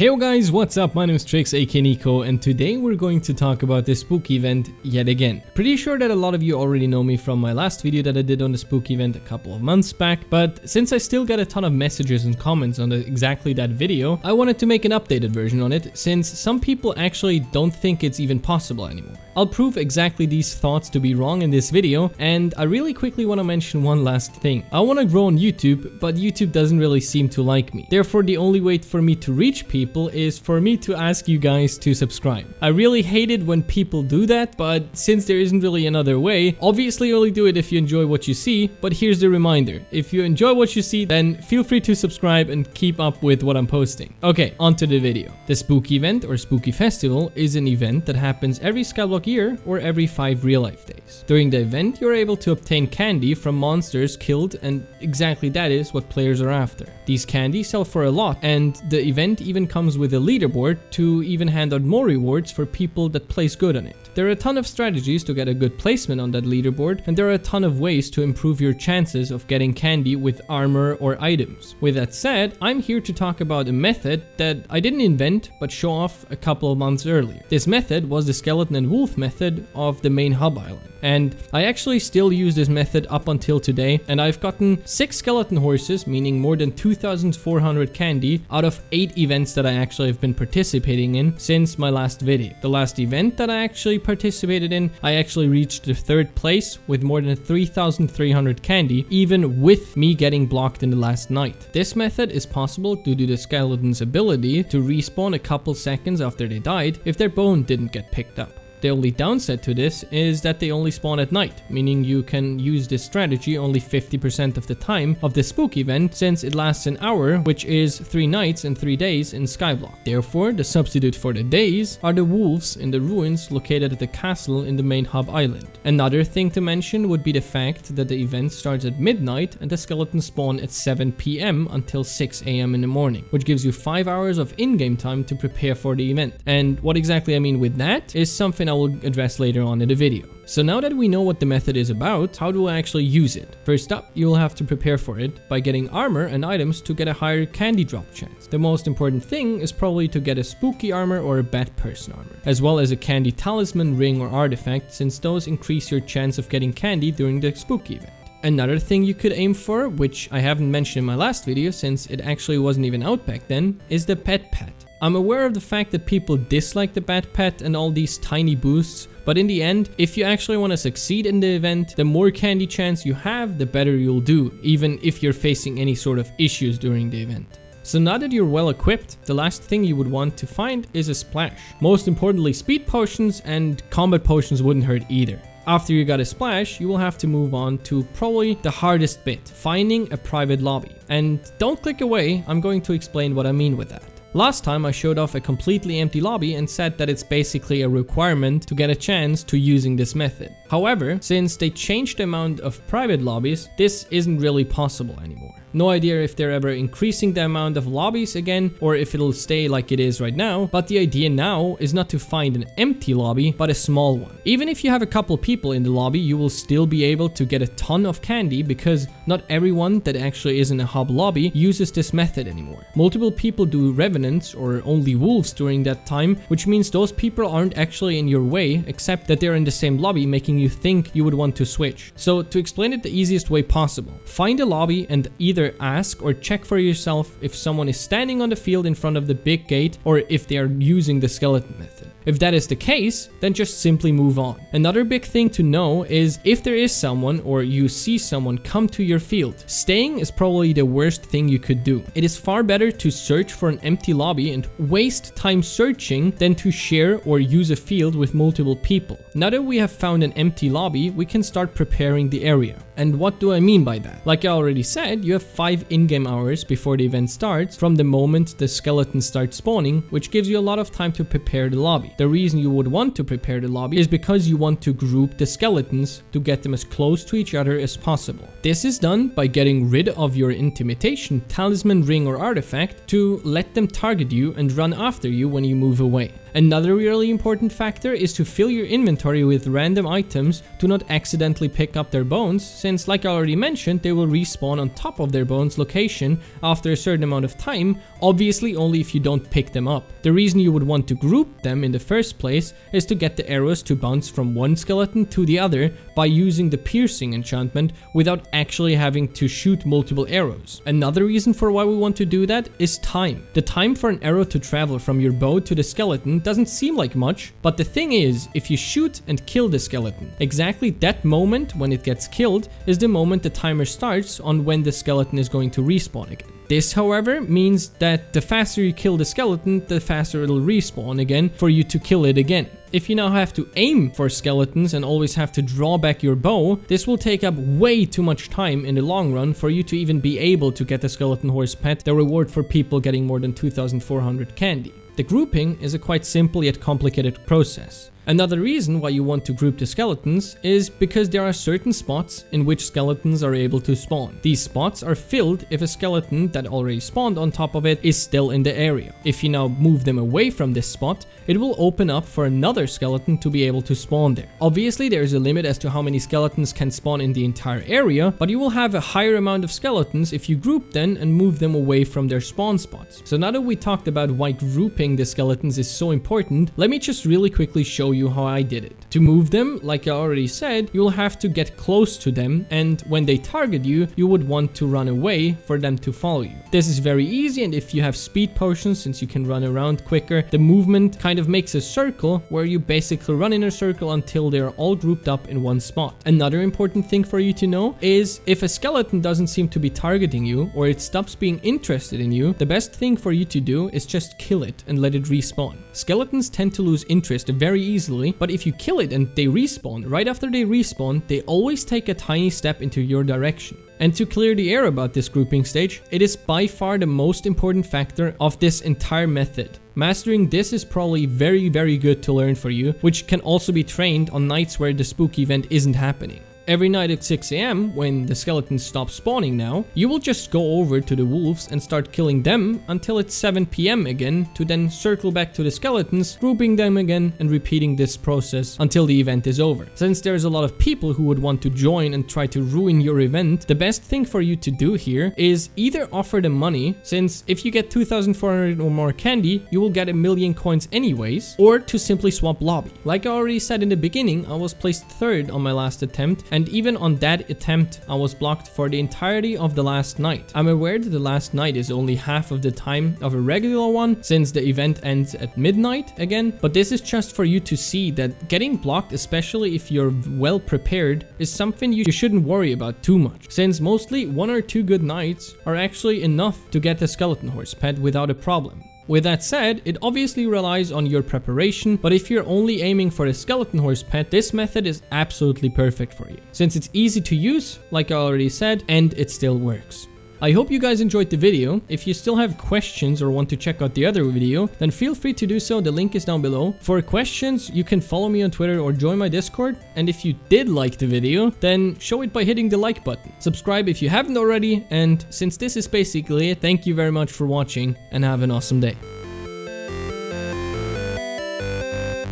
Hey guys, what's up? My name is Trix aka Nico and today we're going to talk about the spook event yet again. Pretty sure that a lot of you already know me from my last video that I did on the spook event a couple of months back, but since I still get a ton of messages and comments on the, exactly that video, I wanted to make an updated version on it since some people actually don't think it's even possible anymore. I'll prove exactly these thoughts to be wrong in this video and I really quickly want to mention one last thing. I want to grow on YouTube, but YouTube doesn't really seem to like me. Therefore, the only way for me to reach people is for me to ask you guys to subscribe. I really hate it when people do that, but since there isn't really another way, obviously only do it if you enjoy what you see, but here's the reminder. If you enjoy what you see, then feel free to subscribe and keep up with what I'm posting. Okay, on to the video. The Spooky Event or Spooky Festival is an event that happens every Skyblock year or every 5 real life days. During the event, you're able to obtain candy from monsters killed and exactly that is what players are after. These candy sell for a lot and the event even comes with a leaderboard to even hand out more rewards for people that place good on it. There are a ton of strategies to get a good placement on that leaderboard and there are a ton of ways to improve your chances of getting candy with armor or items. With that said, I'm here to talk about a method that I didn't invent but show off a couple of months earlier. This method was the skeleton and wolf method of the main hub island. And I actually still use this method up until today and I've gotten 6 skeleton horses, meaning more than 2400 candy out of 8 events that I actually have been participating in since my last video. The last event that I actually participated in, I actually reached the third place with more than 3300 candy, even with me getting blocked in the last night. This method is possible due to the skeleton's ability to respawn a couple seconds after they died if their bone didn't get picked up. The only downside to this is that they only spawn at night, meaning you can use this strategy only 50% of the time of the spook event since it lasts an hour, which is 3 nights and 3 days in Skyblock. Therefore, the substitute for the days are the wolves in the ruins located at the castle in the main hub island. Another thing to mention would be the fact that the event starts at midnight and the skeletons spawn at 7 pm until 6 am in the morning, which gives you 5 hours of in-game time to prepare for the event. And what exactly I mean with that is something I will address later on in the video. So now that we know what the method is about, how do I actually use it? First up, you'll have to prepare for it by getting armor and items to get a higher candy drop chance. The most important thing is probably to get a spooky armor or a Bat Person armor, as well as a candy talisman, ring or artifact since those increase your chance of getting candy during the spooky event. Another thing you could aim for, which I haven't mentioned in my last video since it actually wasn't even out back then, is the Bat Pet. I'm aware of the fact that people dislike the Bat Pet and all these tiny boosts, but in the end, if you actually want to succeed in the event, the more candy chance you have, the better you'll do, even if you're facing any sort of issues during the event. So now that you're well equipped, the last thing you would want to find is a splash. Most importantly, speed potions and combat potions wouldn't hurt either. After you got a splash, you will have to move on to probably the hardest bit, finding a private lobby. And don't click away, I'm going to explain what I mean with that. Last time I showed off a completely empty lobby and said that it's basically a requirement to get a chance to using this method. However, since they changed the amount of private lobbies, this isn't really possible anymore. No idea if they're ever increasing the amount of lobbies again or if it'll stay like it is right now, but the idea now is not to find an empty lobby, but a small one. Even if you have a couple people in the lobby, you will still be able to get a ton of candy because not everyone that actually is in a hub lobby uses this method anymore. Multiple people do or only wolves during that time, which means those people aren't actually in your way except that they're in the same lobby making you think you would want to switch. So to explain it the easiest way possible, find a lobby and either ask or check for yourself if someone is standing on the field in front of the big gate or if they are using the skeleton method. If that is the case, then just simply move on. Another big thing to know is if there is someone or you see someone come to your field, staying is probably the worst thing you could do. It is far better to search for an empty lobby and waste time searching than to share or use a field with multiple people. Now that we have found an empty lobby, we can start preparing the area. And what do I mean by that? Like I already said, you have 5 in-game hours before the event starts from the moment the skeletons start spawning, which gives you a lot of time to prepare the lobby. The reason you would want to prepare the lobby is because you want to group the skeletons to get them as close to each other as possible. This is done by getting rid of your intimidation talisman ring or artifact to let them target you and run after you when you move away. Another really important factor is to fill your inventory with random items to not accidentally pick up their bones, since like I already mentioned, they will respawn on top of their bones location after a certain amount of time, obviously only if you don't pick them up. The reason you would want to group them in the first place is to get the arrows to bounce from one skeleton to the other by using the piercing enchantment without actually having to shoot multiple arrows. Another reason for why we want to do that is time. The time for an arrow to travel from your bow to the skeleton doesn't seem like much, but the thing is, if you shoot and kill the skeleton, exactly that moment when it gets killed is the moment the timer starts on when the skeleton is going to respawn again. This, however, means that the faster you kill the skeleton, the faster it'll respawn again for you to kill it again. If you now have to aim for skeletons and always have to draw back your bow, this will take up way too much time in the long run for you to even be able to get the skeleton horse pet, the reward for people getting more than 2400 candy. The grouping is a quite simple yet complicated process. Another reason why you want to group the skeletons is because there are certain spots in which skeletons are able to spawn. These spots are filled if a skeleton that already spawned on top of it is still in the area. If you now move them away from this spot, it will open up for another skeleton to be able to spawn there. Obviously there is a limit as to how many skeletons can spawn in the entire area, but you will have a higher amount of skeletons if you group them and move them away from their spawn spots. So now that we talked about why grouping the skeletons is so important, let me just really quickly show you you how I did it. To move them, like I already said, you'll have to get close to them and when they target you, you would want to run away for them to follow you. This is very easy and if you have speed potions, since you can run around quicker, the movement kind of makes a circle where you basically run in a circle until they're all grouped up in one spot. Another important thing for you to know is if a skeleton doesn't seem to be targeting you or it stops being interested in you, the best thing for you to do is just kill it and let it respawn. Skeletons tend to lose interest very easily easily, but if you kill it and they respawn, right after they respawn, they always take a tiny step into your direction. And to clear the air about this grouping stage, it is by far the most important factor of this entire method. Mastering this is probably very very good to learn for you, which can also be trained on nights where the spook event isn't happening. Every night at 6am, when the skeletons stop spawning now, you will just go over to the wolves and start killing them until it's 7pm again to then circle back to the skeletons, grouping them again and repeating this process until the event is over. Since there's a lot of people who would want to join and try to ruin your event, the best thing for you to do here is either offer them money, since if you get 2400 or more candy, you will get a million coins anyways, or to simply swap lobby. Like I already said in the beginning, I was placed third on my last attempt and even on that attempt I was blocked for the entirety of the last night. I'm aware that the last night is only half of the time of a regular one since the event ends at midnight again, but this is just for you to see that getting blocked, especially if you're well prepared, is something you shouldn't worry about too much, since mostly one or two good nights are actually enough to get the skeleton horse pet without a problem. With that said, it obviously relies on your preparation, but if you're only aiming for a skeleton horse pet, this method is absolutely perfect for you, since it's easy to use, like I already said, and it still works. I hope you guys enjoyed the video. If you still have questions or want to check out the other video, then feel free to do so, the link is down below. For questions, you can follow me on Twitter or join my Discord. And if you did like the video, then show it by hitting the like button. Subscribe if you haven't already, and since this is basically it, thank you very much for watching and have an awesome day.